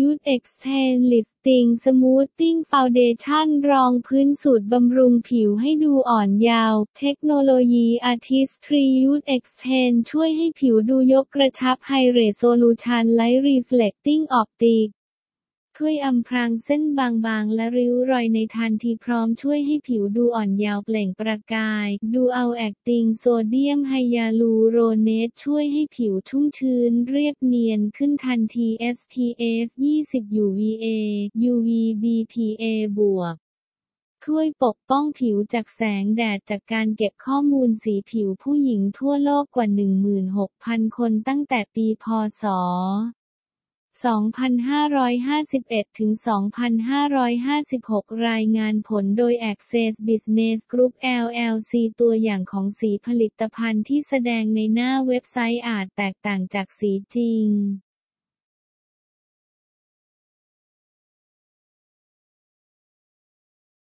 Youth Xtend Lifting Smoothing Foundation รองพื้นสูตรบำรุงผิวให้ดูอ่อนเยาว์ เทคโนโลยี Artistry Youth Xtend ช่วยให้ผิวดูยกกระชับ high resolution light reflecting optic ช่วยอำพรางเส้นบางๆ และริ้วรอยในทันทีพร้อมช่วยให้ผิวดูอ่อนเยาว์เปล่งประกาย dual acting sodium hyaluronate ช่วยให้ผิวชุ่มชื้นเรียบเนียนขึ้นทันที SPF 20 UVA UVB PA บวกช่วยปกป้องผิวจากแสงแดดจากการเก็บข้อมูลสีผิวผู้หญิงทั่วโลกกว่า 16,000 คนตั้งแต่ปีพ.ศ. 2551 ถึง 2556 รายงานผลโดย Access Business Group LLC ตัวอย่างของสีผลิตภัณฑ์ที่แสดงในหน้าเว็บไซต์อาจแตกต่างจากสีจริง